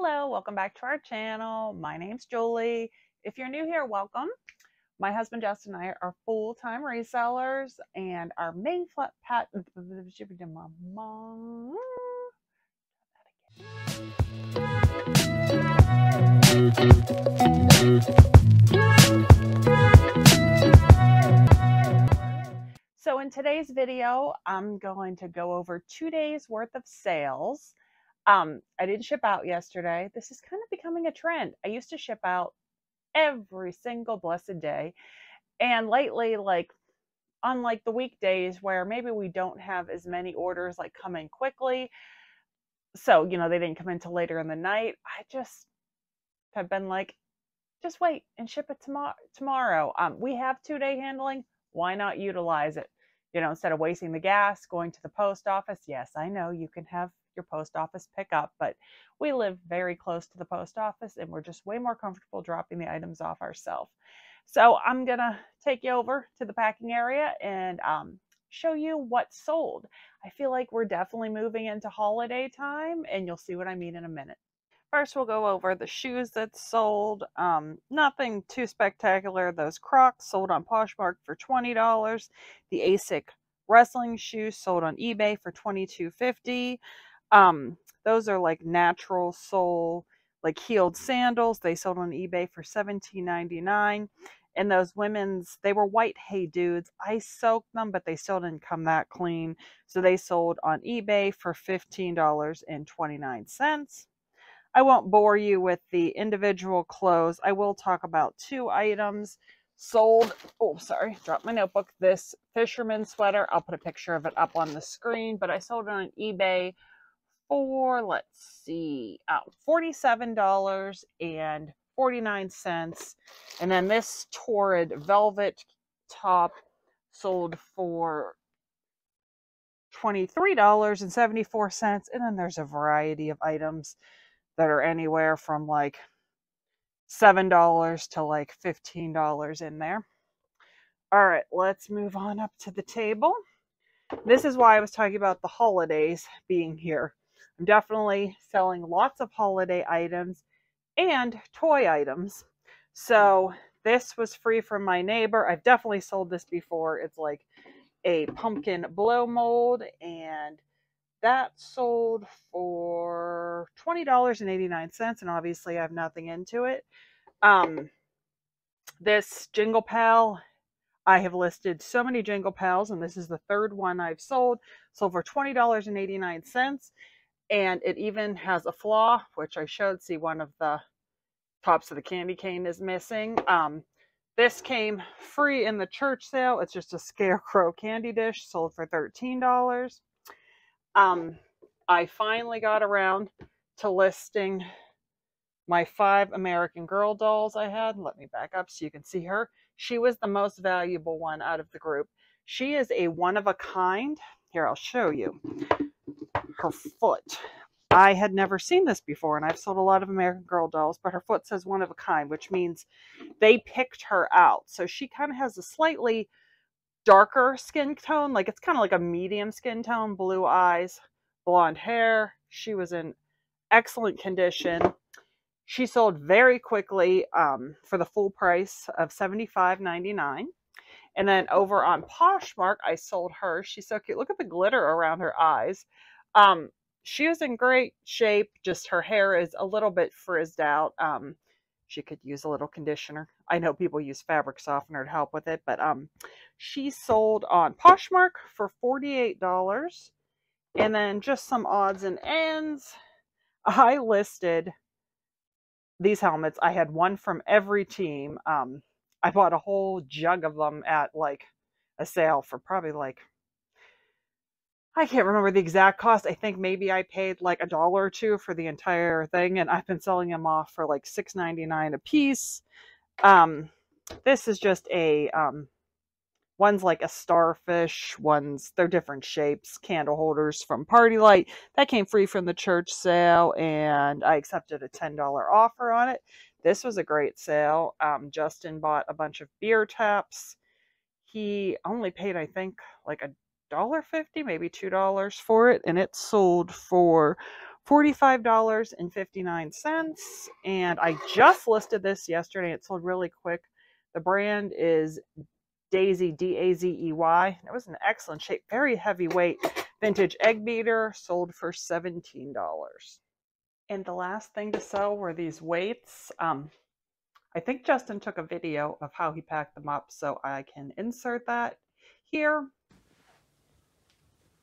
Hello, welcome back to our channel. My name's Julie. If you're new here, welcome. My husband Justin and I are full-time resellers and our main flat pat So in today's video, I'm going to go over two days worth of sales um, I didn't ship out yesterday. This is kind of becoming a trend. I used to ship out every single blessed day. And lately, like, unlike the weekdays where maybe we don't have as many orders like coming quickly, so, you know, they didn't come in until later in the night, I just have been like, just wait and ship it tomorrow. Tomorrow, um, we have two day handling. Why not utilize it? You know, instead of wasting the gas, going to the post office. Yes, I know you can have your post office pickup, but we live very close to the post office and we're just way more comfortable dropping the items off ourselves. So I'm going to take you over to the packing area and um, show you what's sold. I feel like we're definitely moving into holiday time and you'll see what I mean in a minute. First, we'll go over the shoes that sold. Um, nothing too spectacular. Those Crocs sold on Poshmark for $20. The ASIC wrestling shoes sold on eBay for $22.50. Um, those are like natural sole, like heeled sandals. They sold on eBay for $17.99. And those women's, they were white Hey Dudes. I soaked them, but they still didn't come that clean. So they sold on eBay for $15.29. I won't bore you with the individual clothes. I will talk about two items sold. Oh, sorry, dropped my notebook. This fisherman sweater. I'll put a picture of it up on the screen, but I sold it on eBay for, let's see, uh, $47.49. And then this Torrid Velvet top sold for $23.74. And then there's a variety of items that are anywhere from like $7 to like $15 in there. All right, let's move on up to the table. This is why I was talking about the holidays being here. I'm definitely selling lots of holiday items and toy items. So this was free from my neighbor. I've definitely sold this before. It's like a pumpkin blow mold and that sold for $20.89 and obviously I have nothing into it. Um, this Jingle Pal, I have listed so many Jingle Pals and this is the third one I've sold. Sold for $20.89 and it even has a flaw, which I showed. See, one of the tops of the candy cane is missing. Um, this came free in the church sale. It's just a scarecrow candy dish sold for $13. Um, I finally got around to listing my five American Girl dolls I had. Let me back up so you can see her. She was the most valuable one out of the group. She is a one of a kind. Here, I'll show you her foot. I had never seen this before, and I've sold a lot of American Girl dolls, but her foot says one of a kind, which means they picked her out. So she kind of has a slightly darker skin tone, like it's kind of like a medium skin tone, blue eyes, blonde hair. She was in excellent condition. She sold very quickly um, for the full price of $75.99. And then over on Poshmark, I sold her. She's so cute. Look at the glitter around her eyes. Um, she is in great shape. Just her hair is a little bit frizzed out. Um, she could use a little conditioner. I know people use fabric softener to help with it, but um, she sold on Poshmark for $48. And then just some odds and ends. I listed these helmets. I had one from every team. Um, I bought a whole jug of them at like a sale for probably like I can't remember the exact cost. I think maybe I paid like a dollar or two for the entire thing, and I've been selling them off for like six ninety nine a piece. Um, this is just a um, one's like a starfish. One's they're different shapes. Candle holders from PartyLite that came free from the church sale, and I accepted a ten dollar offer on it. This was a great sale. Um, Justin bought a bunch of beer taps. He only paid, I think, like a dollar fifty, maybe two dollars for it, and it sold for $45.59. And I just listed this yesterday. It sold really quick. The brand is Dazey, D A Z E Y. It was in excellent shape, very heavyweight vintage egg beater, sold for $17. And the last thing to sell were these weights. Um, I think Justin took a video of how he packed them up, so I can insert that here.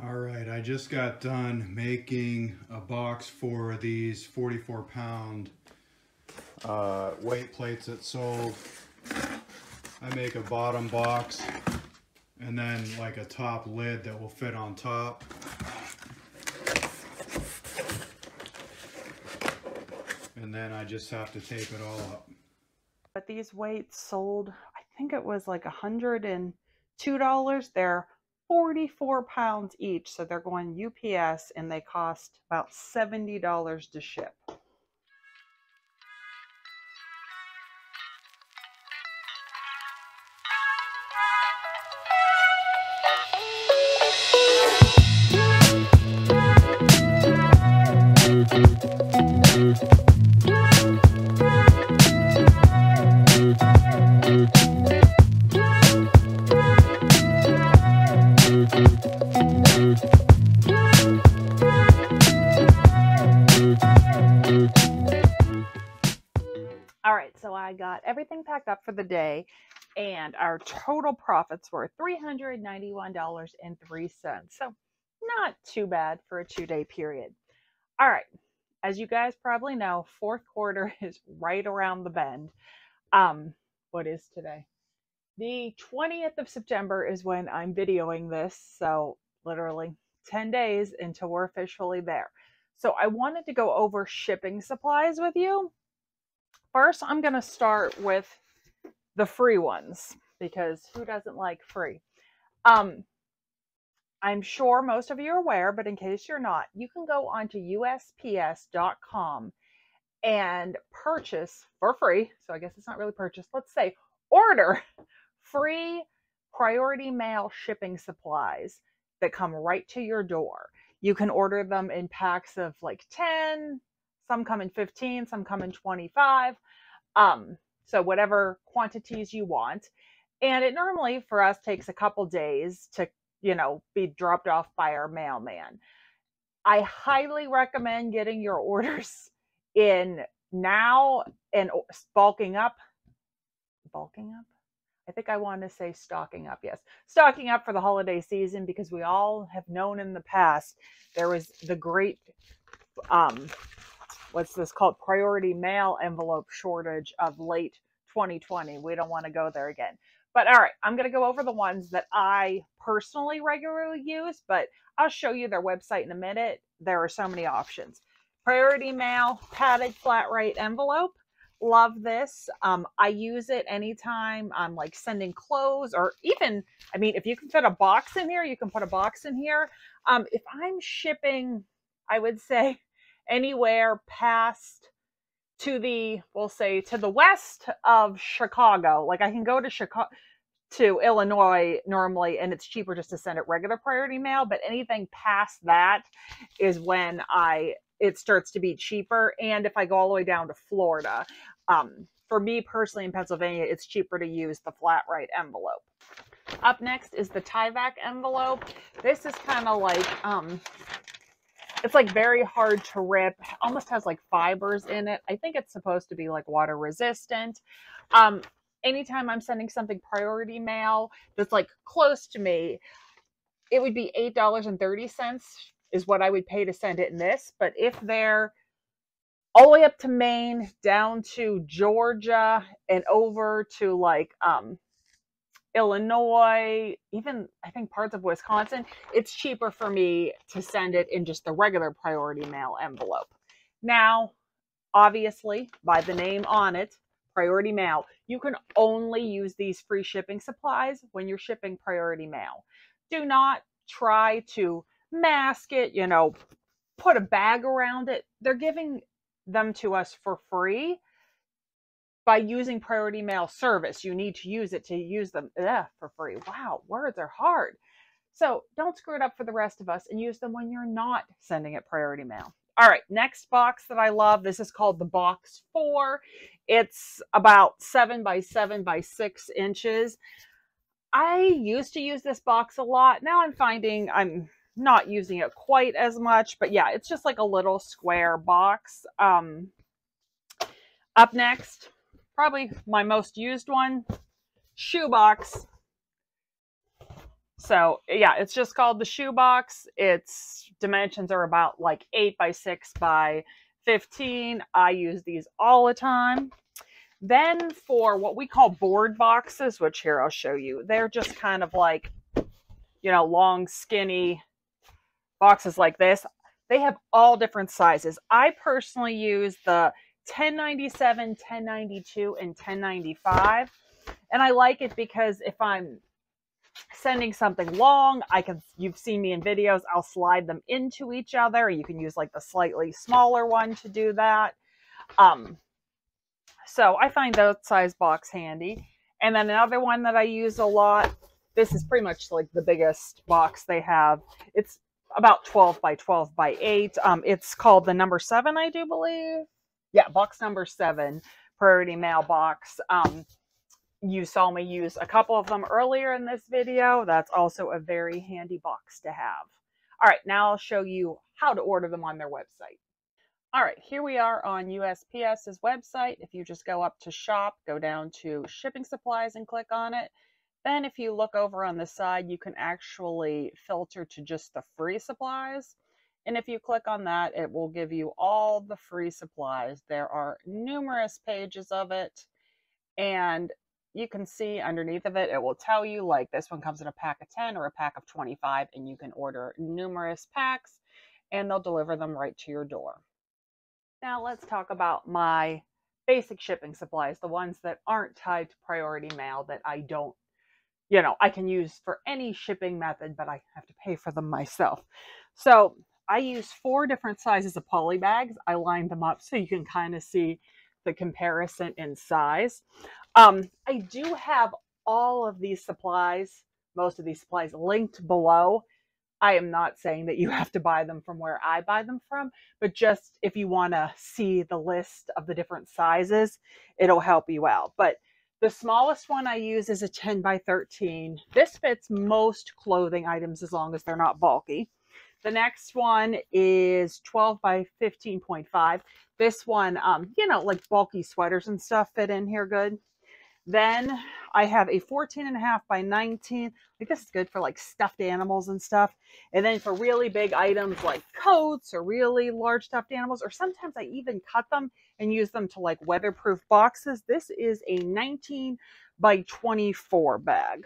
All right, I just got done making a box for these 44 pound uh, weight plates that sold. I make a bottom box and then like a top lid that will fit on top. And then I just have to tape it all up. But these weights sold, I think it was like a $102. They're 44 pounds each. So they're going UPS and they cost about $70 to ship. I got everything packed up for the day, and our total profits were $391.03. So, not too bad for a two day period. All right, as you guys probably know, fourth quarter is right around the bend. Um, what is today? The 20th of September is when I'm videoing this, so literally 10 days until we're officially there. So, I wanted to go over shipping supplies with you First, I'm going to start with the free ones because who doesn't like free? Um, I'm sure most of you are aware, but in case you're not, you can go onto USPS.com and purchase for free. So I guess it's not really purchase. Let's say order free priority mail shipping supplies that come right to your door. You can order them in packs of like 10, some come in 15, some come in 25. Um, so whatever quantities you want. And it normally for us takes a couple days to, you know, be dropped off by our mailman. I highly recommend getting your orders in now and bulking up. Bulking up? I think I want to say stocking up. Yes, stocking up for the holiday season because we all have known in the past there was the great um, what's this called priority mail envelope shortage of late 2020. We don't want to go there again. But all right, I'm going to go over the ones that I personally regularly use, but I'll show you their website in a minute. There are so many options. Priority mail, padded flat rate envelope. Love this. Um, I use it anytime I'm like sending clothes or even, I mean, if you can fit a box in here, you can put a box in here. Um, if I'm shipping, I would say anywhere past to the we'll say to the west of Chicago. Like I can go to Chicago to Illinois normally and it's cheaper just to send it regular priority mail, but anything past that is when I it starts to be cheaper and if I go all the way down to Florida, um for me personally in Pennsylvania, it's cheaper to use the flat rate envelope. Up next is the Tyvek envelope. This is kind of like um it's like very hard to rip almost has like fibers in it. I think it's supposed to be like water resistant. Um anytime i'm sending something priority mail that's like close to me it would be eight dollars and thirty cents is what i would pay to send it in this. But if they're all the way up to maine down to georgia and over to like um Illinois, even I think parts of Wisconsin, it's cheaper for me to send it in just the regular priority mail envelope. Now, obviously, by the name on it, priority mail, you can only use these free shipping supplies when you're shipping priority mail. Do not try to mask it, you know, put a bag around it. They're giving them to us for free by using priority mail service. You need to use it to use them ugh, for free. Wow, words are hard. So don't screw it up for the rest of us and use them when you're not sending it priority mail. All right, next box that I love. This is called the Box 4. It's about 7 by 7 by 6 inches. I used to use this box a lot. Now I'm finding I'm not using it quite as much, but yeah, it's just like a little square box. Um, up next, probably my most used one, shoebox. So yeah, it's just called the shoebox. Its dimensions are about like eight by six by 15. I use these all the time. Then for what we call board boxes, which here I'll show you, they're just kind of like, you know, long, skinny boxes like this. They have all different sizes. I personally use the 1097, 1092, and 1095. And I like it because if I'm sending something long, I can, you've seen me in videos, I'll slide them into each other. You can use like the slightly smaller one to do that. Um, so I find that size box handy. And then another one that I use a lot, this is pretty much like the biggest box they have. It's about 12 by 12 by 8. Um, it's called the number 7, I do believe. Yeah, box number 7, Priority mailbox. Um, you saw me use a couple of them earlier in this video. That's also a very handy box to have. All right, now I'll show you how to order them on their website. All right, here we are on USPS's website. If you just go up to shop, go down to shipping supplies and click on it. Then if you look over on the side, you can actually filter to just the free supplies. And if you click on that, it will give you all the free supplies. There are numerous pages of it. And you can see underneath of it, it will tell you like this one comes in a pack of 10 or a pack of 25, and you can order numerous packs and they'll deliver them right to your door. Now let's talk about my basic shipping supplies, the ones that aren't tied to priority mail that I don't, you know, I can use for any shipping method, but I have to pay for them myself. So I use four different sizes of poly bags. I lined them up so you can kind of see the comparison in size. Um, I do have all of these supplies, most of these supplies linked below I am not saying that you have to buy them from where I buy them from, but just if you want to see the list of the different sizes, it'll help you out. But the smallest one I use is a 10 by 13. This fits most clothing items as long as they're not bulky. The next one is 12 by 15.5. This one, um, you know, like bulky sweaters and stuff fit in here good. Then I have a 14 and a half by 19. Like this is good for like stuffed animals and stuff. And then for really big items like coats or really large stuffed animals, or sometimes I even cut them and use them to like weatherproof boxes. This is a 19 by 24 bag.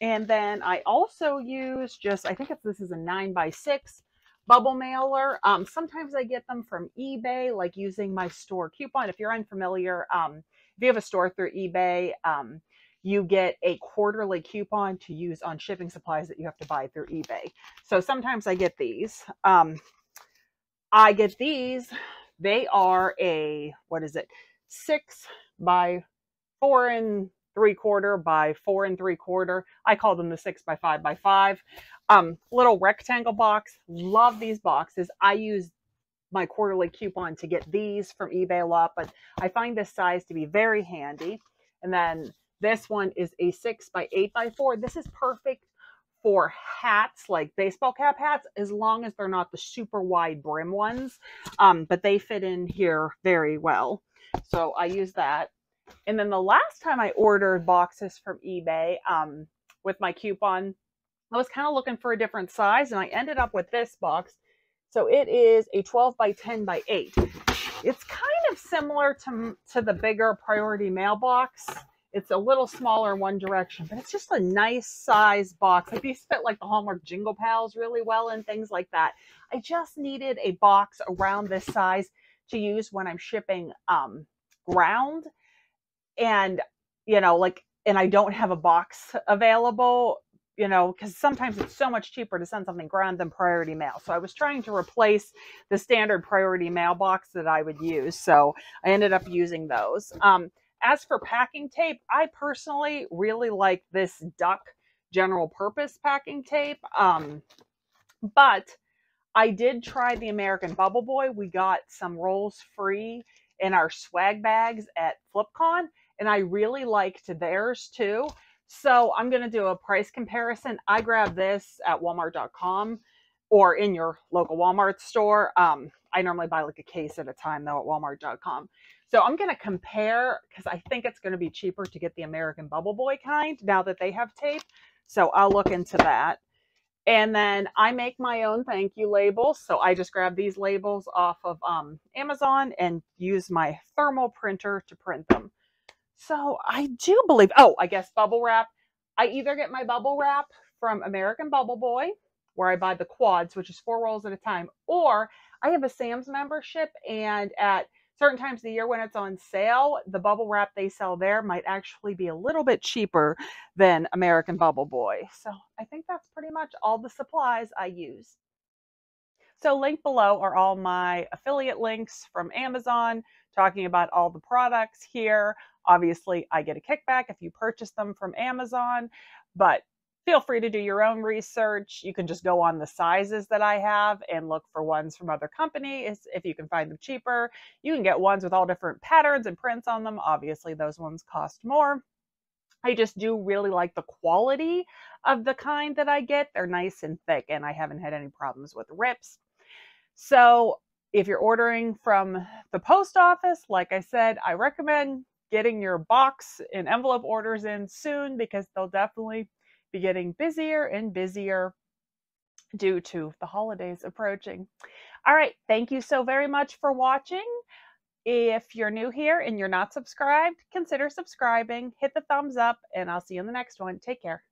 And then I also use just, I think this is a 9 by 6 bubble mailer. Um, sometimes I get them from eBay, like using my store coupon. If you're unfamiliar, um, if you have a store through eBay, um, you get a quarterly coupon to use on shipping supplies that you have to buy through eBay. So sometimes I get these. Um, I get these. They are a, what is it, six by four and three quarter by four and three quarter. I call them the six by five by five. Um, little rectangle box. Love these boxes. I use my quarterly coupon to get these from eBay a lot, but I find this size to be very handy. And then this one is a six by eight by four. This is perfect for hats, like baseball cap hats, as long as they're not the super wide brim ones. Um, but they fit in here very well. So I use that. And then the last time I ordered boxes from eBay um, with my coupon, I was kind of looking for a different size and I ended up with this box. So it is a 12 by 10 by 8. It's kind of similar to, to the bigger priority mailbox. It's a little smaller in one direction, but it's just a nice size box. Like these fit like the Hallmark Jingle Pals really well and things like that. I just needed a box around this size to use when I'm shipping um, ground. And, you know, like, and I don't have a box available you know, because sometimes it's so much cheaper to send something ground than priority mail. So I was trying to replace the standard priority mailbox that I would use. So I ended up using those. Um, as for packing tape, I personally really like this Duck general purpose packing tape. Um, but I did try the American Bubble Boy. We got some rolls free in our swag bags at FlipCon, and I really liked theirs too. So I'm going to do a price comparison. I grabbed this at walmart.com or in your local Walmart store. Um, I normally buy like a case at a time though at walmart.com. So I'm going to compare because I think it's going to be cheaper to get the American Bubble Boy kind now that they have tape. So I'll look into that. And then I make my own thank you labels. So I just grab these labels off of um, Amazon and use my thermal printer to print them. So I do believe, oh, I guess bubble wrap. I either get my bubble wrap from American Bubble Boy, where I buy the quads, which is four rolls at a time, or I have a Sam's membership and at certain times of the year when it's on sale, the bubble wrap they sell there might actually be a little bit cheaper than American Bubble Boy. So I think that's pretty much all the supplies I use. So link below are all my affiliate links from Amazon talking about all the products here. Obviously, I get a kickback if you purchase them from Amazon, but feel free to do your own research. You can just go on the sizes that I have and look for ones from other companies if you can find them cheaper. You can get ones with all different patterns and prints on them. Obviously, those ones cost more. I just do really like the quality of the kind that I get. They're nice and thick, and I haven't had any problems with rips. So, if you're ordering from the post office, like I said, I recommend getting your box and envelope orders in soon because they'll definitely be getting busier and busier due to the holidays approaching. All right, thank you so very much for watching. If you're new here and you're not subscribed, consider subscribing, hit the thumbs up, and I'll see you in the next one. Take care.